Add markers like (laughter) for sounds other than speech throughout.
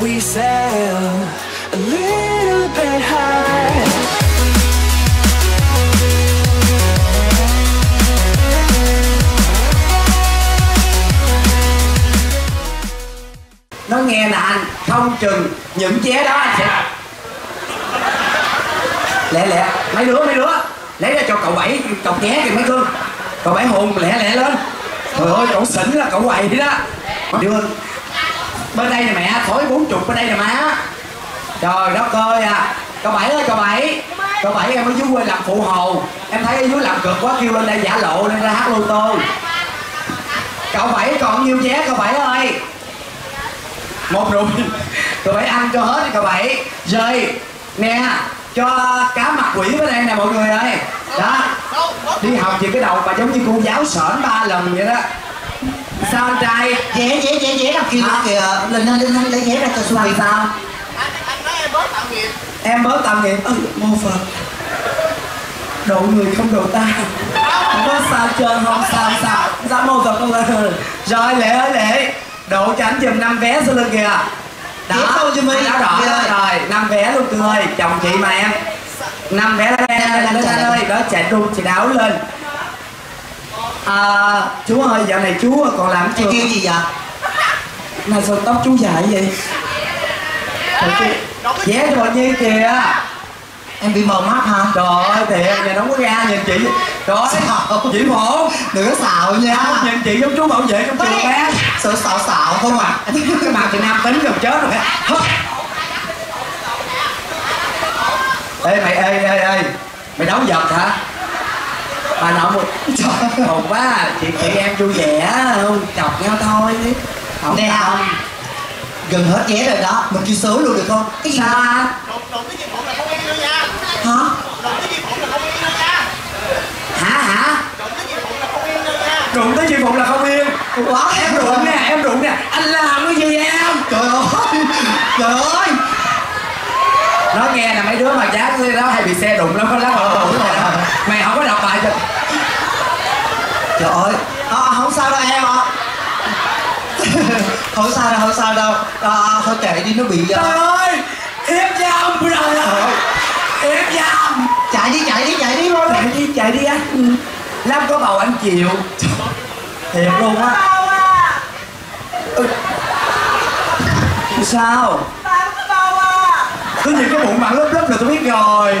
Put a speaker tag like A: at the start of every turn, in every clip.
A: we sail a little bit high.
B: nó nghe nè anh, không chừng những ché đó anh sẽ lẹ lẹ, mấy đứa mấy đứa, lấy ra cho cậu bảy, cậu ché kìa mấy cưng cậu bảy hùng lẹ lẹ lên. Trời ơi, cậu xỉn là cậu quậy đó. Đưa bên đây nè mẹ, thổi bốn chục bên đây nè má. Trời đất ơi à. Cậu bảy ơi, cậu bảy. Cậu bảy em ở dưới quê làm phụ hồ. Em thấy ở dưới làm cực quá, kêu lên đây giả lộ, lên ra hát lô tô. Cậu bảy còn nhiêu vé, cậu bảy ơi. Một rượu cậu bảy ăn cho hết đi cậu bảy. Rồi nè, cho cá mặt quỷ với đây nè, mọi người ơi. Đó. Đi học thì cái đầu mà giống như cô giáo sởn ba lần vậy đó sao anh trai
C: dễ dễ dễ dễ đọc kìa
B: Hả?
C: kìa lên lên lên lấy dễ ra cho
B: sao
C: Subi
B: sao em bớt tạo nghiệp ừ, mô phật độ người không độ ta không có sao chơi không sao sao sao mô phật không là rồi lệ ơi lệ độ cho anh giùm năm vé sau lưng kìa đó
C: không cho mình.
B: đó
C: Dạ.
B: đó rồi năm vé luôn cưng ơi chồng chị mà em năm vé lên lên lên lên ơi đó chạy luôn chị đáo lên à, chú ơi dạo này chú còn làm chưa
C: kêu gì vậy?
B: Này sao tóc chú dài vậy? Trời chú vé cho bao nhiêu kìa.
C: Em bị mờ mắt hả?
B: Trời ơi thiệt nhà nó có ra nhìn chị. Trời ơi chị phổ.
C: Đừng có xạo nha.
B: Nhìn chị giống chú bảo vệ trong trường bé.
C: Sợ xạo xạo không à?
B: Cái mặt chị nam tính gần chết rồi. Ê mày ê ê ê. Mày đấu vật hả Bà nội một Trời hồn quá. Chị chị em vui vẻ không Chọc nhau thôi. Không
C: Nè.
B: không
C: gần hết vé rồi đó mình kêu số luôn được không? Cái gì
B: Sao anh?
C: Hả?
B: Hả hả? Đụng tới chị Phụng là không yên.
C: Quá
B: Em đụng nè em đụng nè. Anh làm cái gì em?
C: Trời ơi trời ơi
B: nói nghe là mấy đứa mà giá cái đó hay bị xe đụng lắm có lắm tủ này đó mày không có đọc bài cho
C: trời ơi. À, không sao đâu em ạ. (laughs) Không sao đâu không sao đâu. À, thôi kệ đi nó bị
B: trời
C: uh...
B: ơi hiếp dâm trời ơi. Hiếp dâm
C: chạy đi chạy đi chạy đi thôi
B: chạy đi chạy đi anh Lam có bầu anh chịu thiệt luôn á. Ừ. sao cứ nhìn cái bụng bạn lớp lớp là tôi biết rồi.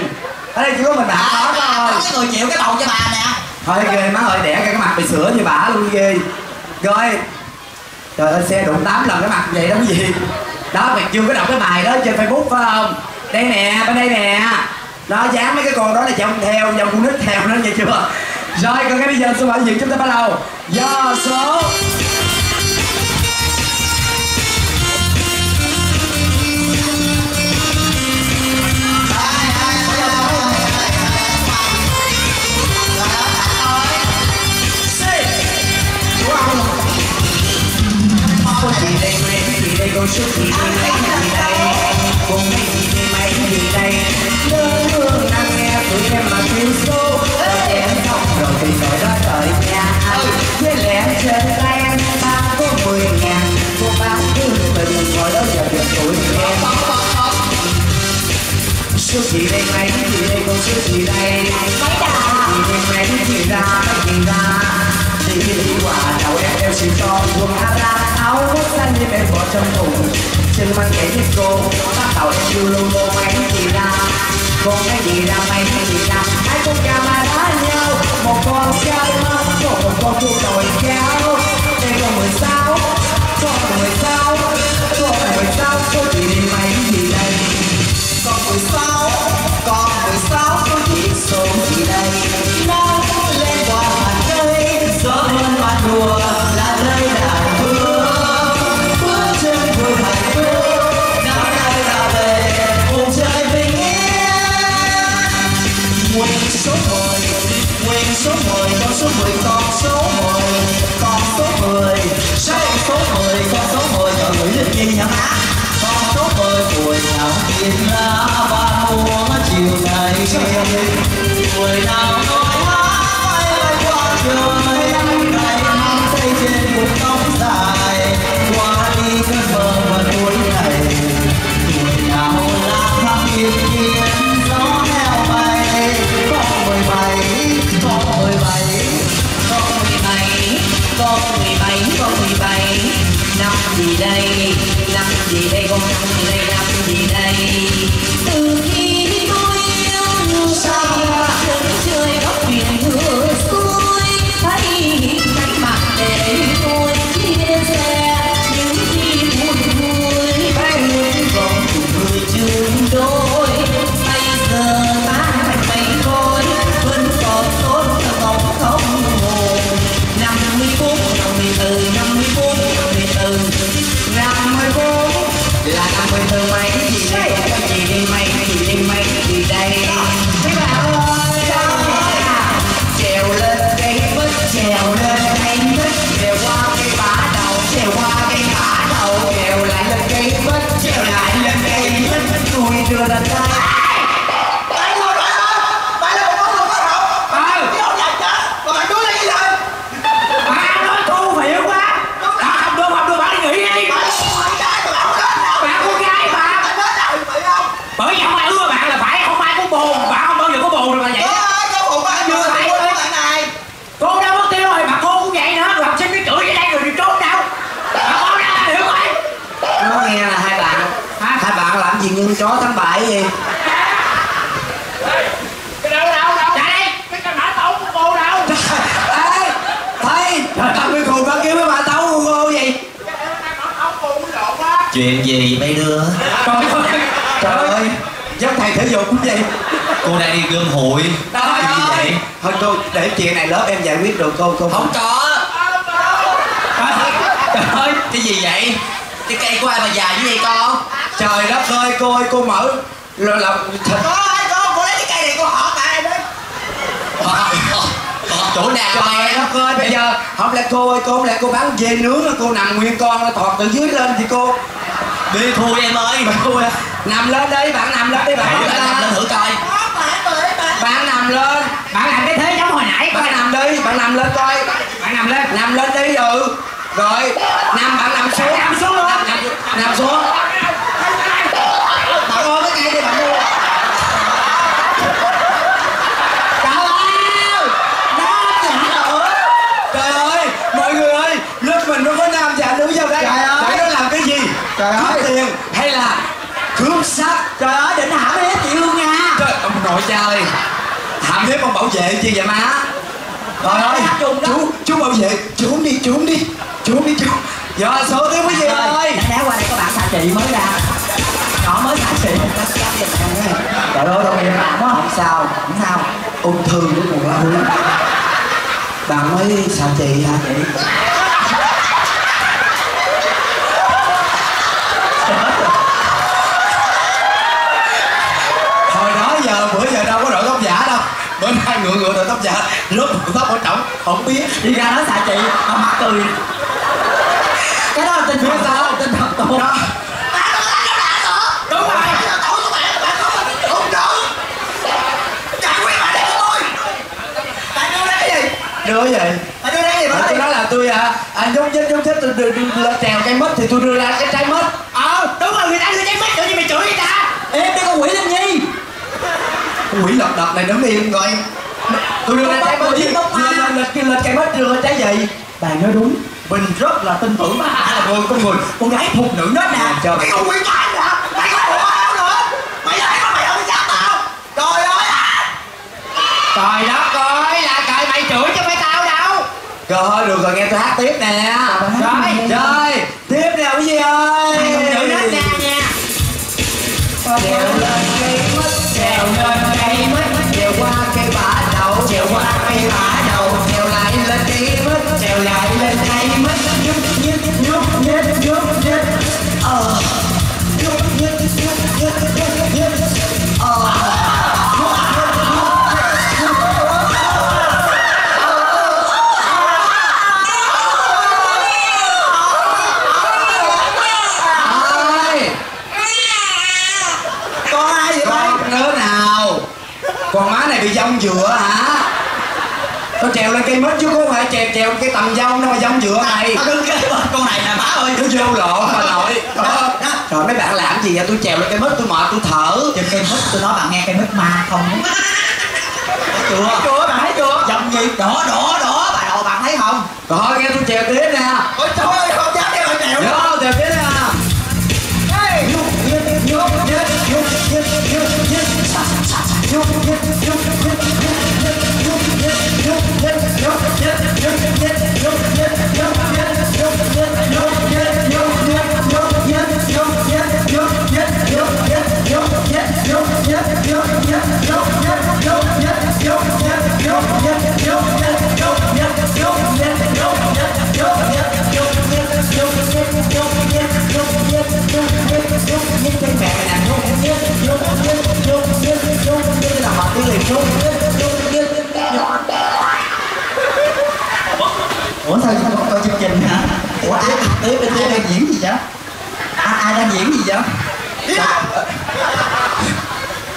B: Ở đây chỉ có mình bạn đó thôi.
C: có người chịu cái bầu cho bà nè.
B: Thôi ghê má ơi đẻ cái mặt bị sữa như bả luôn ghê rồi. Trời ơi xe đụng tám lần cái mặt vậy đó cái gì đó mày chưa có đọc cái bài đó trên facebook phải không? Đây nè bên đây nè. Nó dán mấy cái con đó là chồng theo dòng con nít theo nó nghe chưa? Rồi còn cái bây giờ số bảo diện chúng ta bắt đầu do Số yêu gì thì con đây mấy cái đây con mấy thì đây mấy thì đây nhớ thương đang nghe tụi em mà thiếu số em không rồi thì rồi đó tới nhà với lẽ trên tay em ba có mười ngàn cô ba cứ mình ngồi đó giờ được tuổi em số thì đây mấy thì đây con số thì đây mấy đà gì đây mấy thì ra cái gì ra đi đi quả đầu em đeo xì cho quần ara áo cốt xanh như đầu lâu lâu luôn mấy gì ra con cái gì ra mấy cái gì ra hai con gà mà đá nhau một con cao lắm một con chuột nồi kéo nhưng chó thắng bại gì
C: cái đâu đâu đâu chạy đây cái cái mã tấu của cô đâu
B: ê thầy thằng cái khùng nó kêu mấy bà tấu của cô gì? Chuyện gì mấy đứa
C: trời ơi.
B: Trời ơi giống thầy thể dục cũng vậy
D: cô đang đi gom hội. Cái gì vậy?
B: Thôi cô để chuyện này lớp em giải quyết được cô cô
D: không có.
C: Trời ơi.
D: Cái gì vậy? Cái cây của ai mà dài như vậy con
B: trời đất ơi cô ơi cô mở. Là, là thật.
E: Có ơi có Cô lấy cái cây này cô họ tại đây
D: Ờ, ờ, ờ, chỗ nào
B: trời
D: em?
B: đất ơi bây giờ không lẽ cô ơi cô không lẽ cô bán dê nướng mà cô nằm nguyên con nó thọt từ dưới lên thì cô
D: đi thui em ơi.
B: Bà cô ơi, nằm lên đi bạn nằm lên đi bạn nằm
D: lên.
B: lên
D: thử coi.
E: Có bạn
B: nằm lên.
C: Bạn làm cái thế giống hồi nãy
B: bạn nằm đi bạn nằm lên coi.
C: Bạn nằm lên.
B: Nằm lên đi ừ. Rồi nằm bạn nằm xuống.
C: nằm xuống
B: nằm, nằm xuống bạn ôm cái cây đi bạn mua trời ơi nam giả nữa trời ơi mọi người ơi lớp mình nó có nam giả nữ vào đây
E: Trời ơi.
B: để nó làm cái gì
E: Trời
B: cướp
E: ơi.
B: tiền hay là cướp sắc
E: Trời ơi định hãm hết chị Hương nha
B: Trời, ông nội cha ơi Hiếp ông bảo vệ chi vậy má Trời ơi Chú, chú bảo vệ. Trốn đi, trốn đi. Trốn đi, trốn Giờ số tiếp quý vị ơi.
E: lẽ qua đây có bạn xà chị mới ra. Nhỏ mới xà chị. Trời ơi đâu em làm quá. Không sao, không sao.
B: Ung thư của mùa huy Bạn mới xạ chị hả chị ngựa ngựa đội tóc giả Rốt đội tóc ở trọng. Không biết.
E: Đi ra nói xà chị Mà mặt cười. Cái đó là tinh thần sao? Tinh thần tốt
B: Đó
C: đúng rồi.
B: Đưa gì?
E: Mà đưa đây
B: mà tôi nói là tôi à, à giống chết giống chết tôi đưa, đưa, lên trèo cây mít thì tôi đưa ra cái trái mít.
C: Ờ đúng rồi người ta đưa trái mít tự nhiên mày chửi người ta.
E: Em đi con quỷ Linh Nhi
B: quỷ lật đật này đứng im rồi tôi đưa ra trái
E: ma.
B: lên lên lên lên cây mít đưa ra trái gì?
E: Bạn nói đúng. Mình rất là tin tưởng bà là người con người Con gái thuộc nữ đó nè.
B: Cho
E: Mày không quý tài nữa Mày không ủa áo nữa. Mày lại có mày không dám tao. Trời ơi. À
C: trời đất ơi là trời mày chửi chứ phải tao đâu.
B: Rồi được rồi nghe tôi hát tiếp nè.
C: Rồi.
B: rồi tiếp nè quý vị ơi?
C: Hai công nữ đó nha nha.
B: Trèo lên cây mít trèo lên cây mít trèo qua cây bả qua cây bả đầu, trèo lại lên cây mít trèo lại lên cây mít nhúc nhích nhúc nhích nhúc nhích ờ nhúc nhích nhúc nhích nhúc nhích ờ
E: Con
B: má này bị dông dừa hả con trèo lên cây mít chứ không phải trèo trèo cái tầm dông đâu mà dông dựa này
E: Tao đứng kế bên con này nè má ơi
B: nó vô lộ bà nội rồi mấy bạn làm gì vậy tôi trèo lên cây mít tôi mệt tôi thở
E: Trên cây mít tôi nói bạn nghe cây mít ma không chưa chưa bạn thấy chưa giọng gì đỏ đỏ đỏ bà độ bạn thấy không
B: rồi nghe tôi chèo tiếp nè
E: ôi trời ơi không dám đeo chèo
B: vô chèo tiếp nè
E: ủa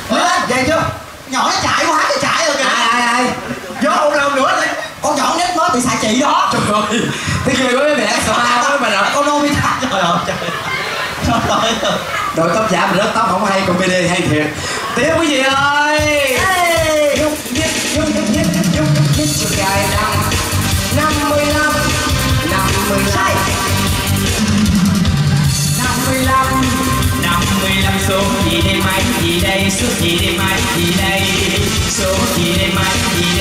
E: Ủa, vậy chưa nhỏ nó chạy quá cái chạy rồi kìa
B: ai ai ai
E: vô một lần nữa đi con nhỏ nít mới bị xạ trị đó
B: trời ơi thế kia với mẹ sợ ma quá mà rồi
E: con Nobita trời ơi trời Trời ơi.
B: đội tóc giả mà lớp tóc không hay còn BD hay thiệt tiếp quý vị ơi mươi lăm năm mươi lăm năm Soma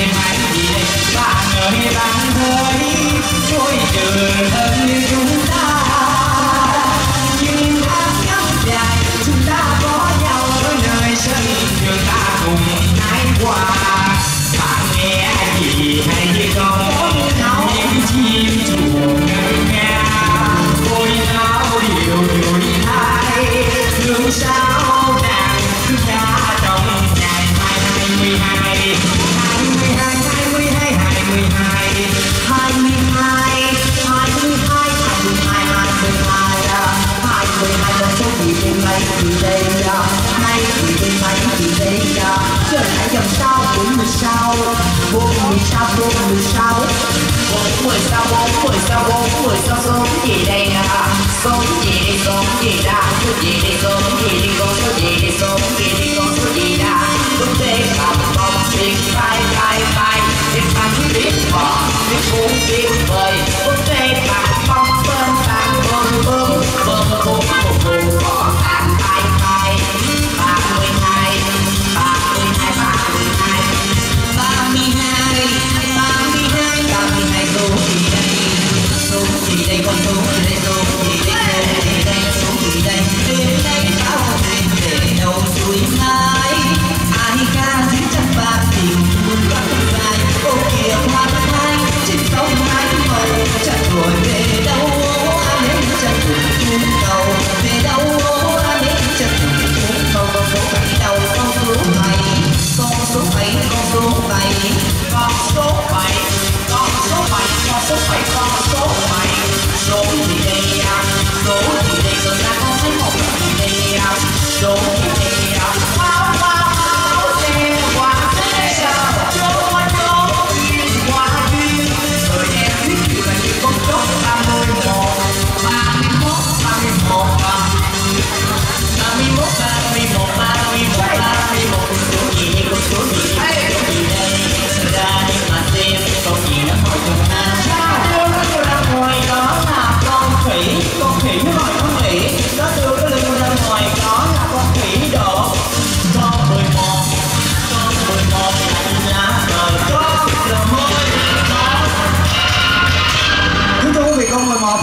B: so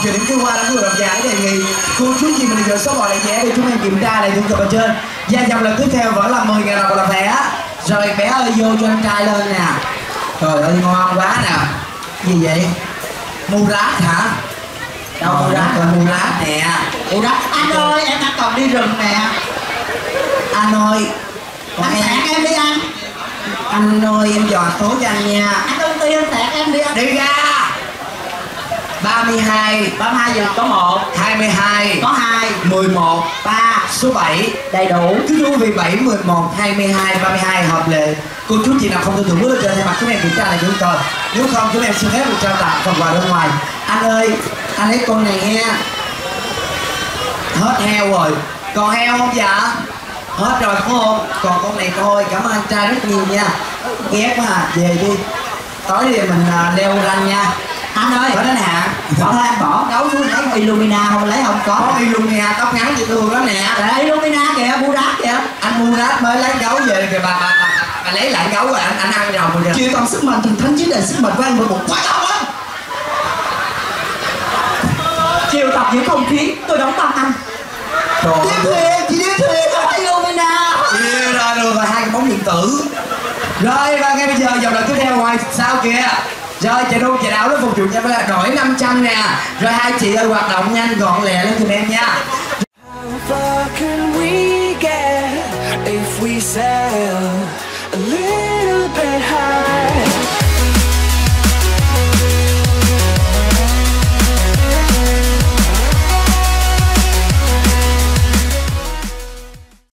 B: 11 giờ điểm trưa qua đã vừa đoạt giải đề nghị cô chú chị mình giờ số gọi lại vé để chúng em kiểm tra lại thương cập ở trên. Gia dòng lần tiếp theo vẫn là 10 ngàn đồng là vé rồi bé ơi vô cho anh trai lên nè. Trời ơi ngon quá nè. Gì vậy? Mu rát hả? Đâu mu rát rồi mu rát nè.
E: Ủa đó anh ơi em đang còn đi rừng nè.
B: Anh ơi. Còn
E: anh
B: em.
E: em đi anh.
B: Anh ơi em dò số cho anh nha.
E: Anh tiên tẹt em đi anh.
B: Đi ra 32
E: 32 giờ. có một
B: 22
E: có hai.
B: 11
E: ba.
B: số 7
E: đầy đủ.
B: Thưa quý vị 7, 11, 22, 32 hợp lệ. Cô chú chị nào không tin tưởng bước lên trên thay mặt chúng em kiểm tra lại chúng tôi Nếu không chúng em xin phép được trao tặng phần quà bên ngoài. Anh ơi, anh lấy con này nha. Hết heo rồi. Còn heo không dạ? Hết rồi phải không? Còn con này thôi, cảm ơn anh trai rất nhiều nha. Ghét quá à, về đi. Tối thì mình à, đeo ranh nha
E: anh ơi
B: có đó nè.
E: Bỏ thôi anh bỏ. Đấu xuống lấy con Illumina không lấy không
B: có.
E: Có
B: Illumina tóc ngắn chị thương lắm nè.
E: Là Illumina kìa Burak kìa.
B: Anh mua rác mới lấy gấu về kìa bà bà, bà, bà, lấy lại gấu rồi anh anh ăn rồng rồi
E: Chưa còn sức mạnh thần thánh chứ để sức mạnh của anh một một quá cao anh Chiều tập giữa không khí tôi đóng tâm anh.
B: Trời
E: Tiếp thuyền chị tiếp thuyền Illumina.
B: Yêu rồi được rồi hai cái bóng điện tử. Rồi và ngay bây giờ dòng đợt tiếp theo ngoài sao kìa rồi chị đu chị đảo đó phục vụ cho mới là đổi 500 nè. Rồi hai chị ơi, hoạt động nhanh, gọn lẹ lên giùm em nha. If we sail?